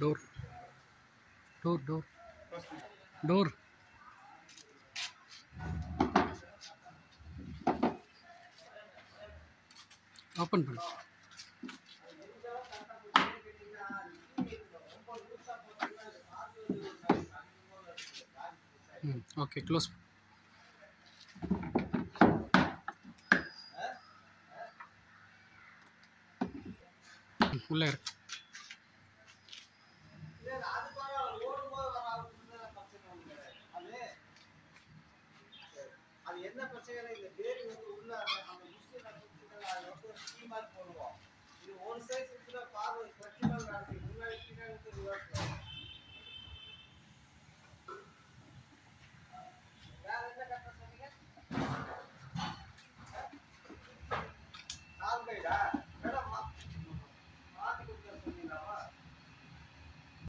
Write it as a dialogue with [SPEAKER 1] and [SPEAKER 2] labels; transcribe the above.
[SPEAKER 1] Door. Door door. Door. Open பண்ணு. ம் okay close. உள்ளே இருக்கு
[SPEAKER 2] பச்சைகளை இந்த வேர் வந்து உள்ள அந்த மிஷினை சுத்தினா அது ரொம்ப ஸ்டீமாக போடுவோம். இது ஒரு சைடு சுத்தினா பார்வை பிரச்சனை முன்னாடி பின்னாடி ரிவர்ஸ்